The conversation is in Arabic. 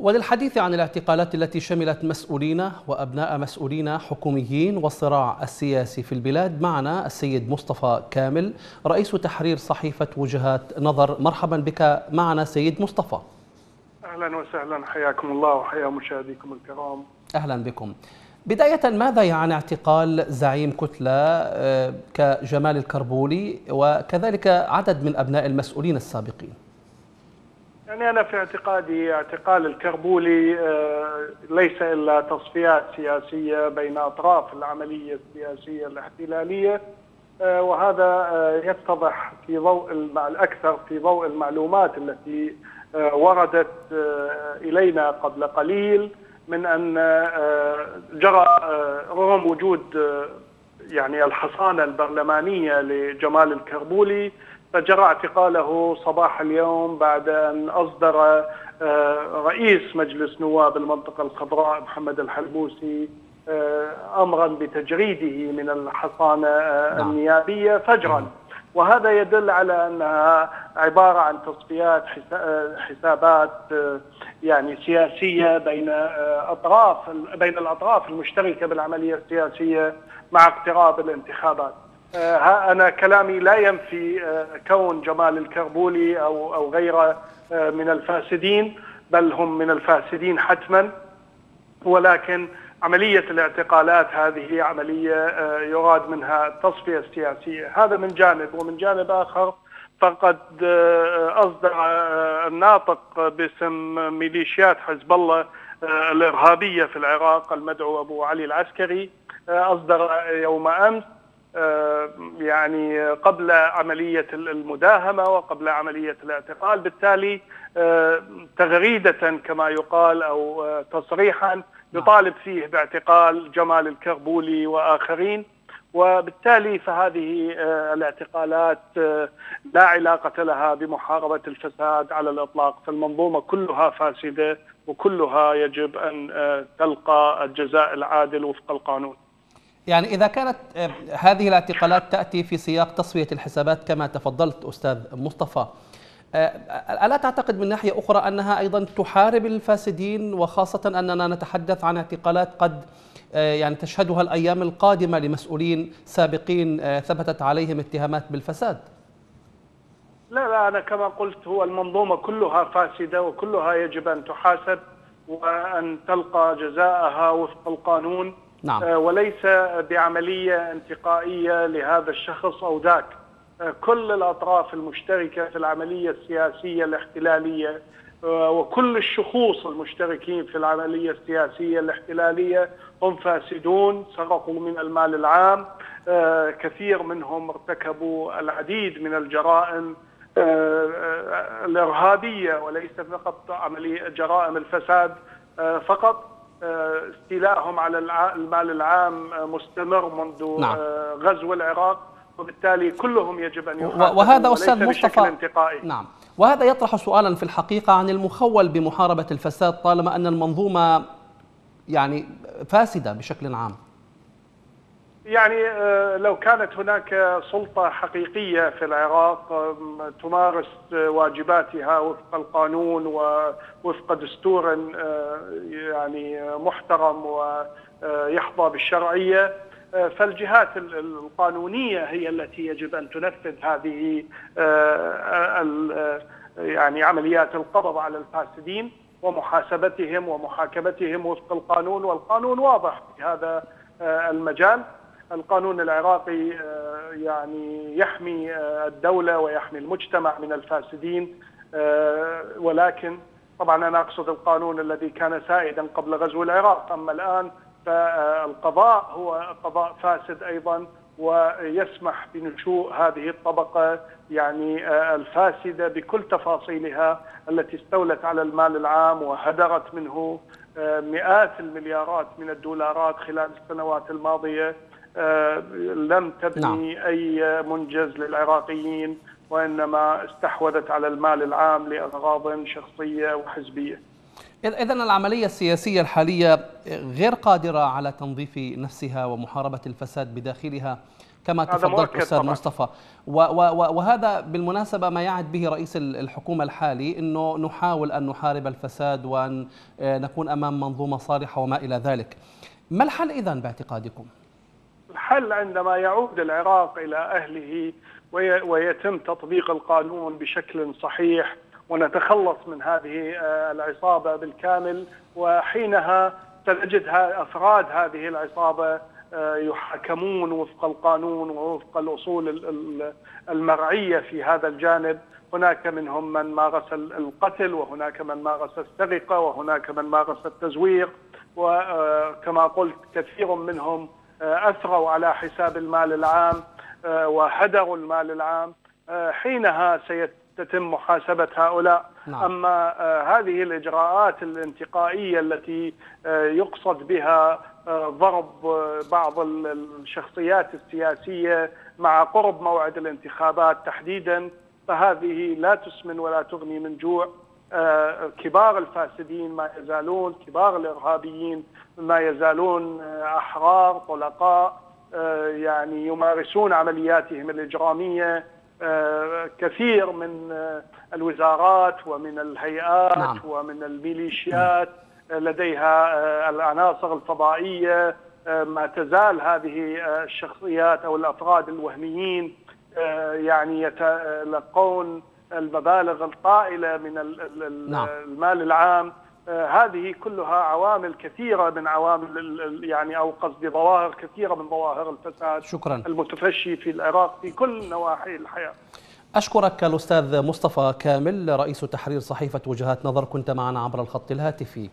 وللحديث عن الاعتقالات التي شملت مسؤولين وأبناء مسؤولين حكوميين والصراع السياسي في البلاد معنا السيد مصطفى كامل رئيس تحرير صحيفة وجهات نظر. مرحبا بك معنا سيد مصطفى. أهلا وسهلا حياكم الله وحيا مشاهديكم الكرام. أهلا بكم. بداية ماذا يعني اعتقال زعيم كتلة آه، كجمال الكربولي وكذلك عدد من أبناء المسؤولين السابقين؟ يعني أنا في اعتقادي اعتقال الكربولي آه، ليس إلا تصفيات سياسية بين أطراف العملية السياسية الاحتلالية آه، وهذا يتضح في ضوء الأكثر في ضوء المعلومات التي وردت إلينا قبل قليل من آه، جرى آه، رغم وجود آه، يعني الحصانة البرلمانية لجمال الكربولي فجرى اعتقاله صباح اليوم بعد أن أصدر رئيس مجلس نواب المنطقة الخضراء محمد الحلبوسي امرا بتجريده من الحصانة نعم. النيابية فجرا وهذا يدل على أنها عبارة عن تصفيات حسابات يعني سياسية بين أطراف بين الأطراف المشتركة بالعملية السياسية مع اقتراب الانتخابات. أنا كلامي لا ينفي كون جمال الكربولي أو أو غيره من الفاسدين بل هم من الفاسدين حتما. ولكن عملية الاعتقالات هذه عملية آه، يراد منها التصفية السياسية هذا من جانب. ومن جانب آخر فقد آه، أصدر آه، الناطق باسم ميليشيات حزب الله الإرهابية في العراق المدعو أبو علي العسكري. أصدر يوم أمس يعني قبل عملية المداهمة وقبل عملية الاعتقال بالتالي تغريدة كما يقال أو تصريحا يطالب فيه باعتقال جمال الكربولي وآخرين. وبالتالي فهذه آه، الاعتقالات آه، لا علاقة لها بمحاربة الفساد على الإطلاق فالمنظومة كلها فاسدة وكلها يجب أن آه، تلقى الجزاء العادل وفق القانون. يعني إذا كانت هذه الاعتقالات تأتي في سياق تصفية الحسابات كما تفضلت أستاذ مصطفى. آه، ألا تعتقد من ناحية أخرى أنها أيضا تحارب الفاسدين وخاصة أننا نتحدث عن اعتقالات قد آه، يعني تشهدها الأيام القادمة لمسؤولين سابقين آه، ثبتت عليهم اتهامات بالفساد؟ لا لا أنا كما قلت هو المنظومة كلها فاسدة وكلها يجب أن تحاسب وأن تلقى جزاءها وفق القانون. نعم. وليس بعملية انتقائية لهذا الشخص أو ذاك. كل الأطراف المشتركة في العملية السياسية الاحتلالية آه، وكل الشخوص المشتركين في العملية السياسية الاحتلالية هم فاسدون سرقوا من المال العام. آه، كثير منهم ارتكبوا العديد من الجرائم آه، الإرهابية وليس فقط عملية جرائم الفساد فقط. استيلائهم على المال العام مستمر منذ نعم. غزو العراق وبالتالي كلهم يجب أن يحاسبوا وهذا أستاذ مصطفى انتقائي. نعم وهذا يطرح سؤالا في الحقيقة عن المخول بمحاربة الفساد طالما أن المنظومة يعني فاسدة بشكل عام يعني آه، لو كانت هناك سلطة حقيقية في العراق تمارس واجباتها وفق القانون ووفق دستور آه، يعني محترم ويحظى بالشرعية فالجهات القانونية هي التي يجب أن تنفذ هذه آه، يعني عمليات القبض على الفاسدين ومحاسبتهم ومحاكمتهم وفق القانون والقانون واضح في هذا آه، المجال. القانون العراقي آه، يعني يحمي الدولة ويحمي المجتمع من الفاسدين ولكن طبعا أنا أقصد القانون الذي كان سائدا قبل غزو العراق. أما الآن فالقضاء هو قضاء فاسد أيضا ويسمح بنشوء هذه الطبقة يعني الفاسدة بكل تفاصيلها التي استولت على المال العام وهدرت منه مئات المليارات من الدولارات خلال السنوات الماضية. لم تبني نعم. أي منجز للعراقيين وإنما استحوذت على المال العام لاغراض شخصية وحزبية. إذا العملية السياسية الحالية غير قادرة على تنظيف نفسها ومحاربة الفساد بداخلها كما تفضلت أستاذ مصطفى وهذا بالمناسبة ما يعد به رئيس الحكومة الحالي أنه نحاول أن نحارب الفساد وأن نكون أمام منظومة صالحة وما إلى ذلك ما الحل إذا باعتقادكم؟ الحل عندما يعود العراق إلى أهله ويتم تطبيق القانون بشكل صحيح ونتخلص من هذه العصابة بالكامل وحينها سنجد أفراد هذه العصابة يحاكمون وفق القانون ووفق الأصول المرعية في هذا الجانب. هناك منهم من مارس القتل وهناك من مارس السرقة وهناك من مارس التزوير وكما قلت كثير منهم أثروا على حساب المال العام وهدروا المال العام. حينها سيتم محاسبة هؤلاء. نعم. أما هذه الإجراءات الانتقائية التي يقصد بها ضرب بعض الشخصيات السياسية مع قرب موعد الانتخابات تحديدا فهذه لا تسمن ولا تغني من جوع. كبار الفاسدين ما يزالون كبار الإرهابيين ما يزالون أحرار طلقاء يعني يمارسون عملياتهم الإجرامية كثير من الوزارات ومن الهيئات نعم. ومن الميليشيات لديها العناصر الفضائية ما تزال هذه الشخصيات أو الأفراد الوهميين يعني يتلقون المبالغ الطائله من نعم. المال العام هذه كلها عوامل كثيرة من عوامل يعني أو قصدي ظواهر كثيرة من ظواهر الفساد شكرا. المتفشي في العراق في كل نواحي الحياة. أشكرك الأستاذ مصطفى كامل رئيس تحرير صحيفة وجهات نظر كنت معنا عبر الخط الهاتفي.